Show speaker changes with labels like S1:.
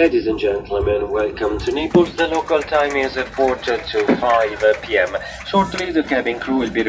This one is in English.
S1: Ladies and gentlemen, welcome to Naples. The local time is 4 to 5 p.m. Shortly, the cabin crew will be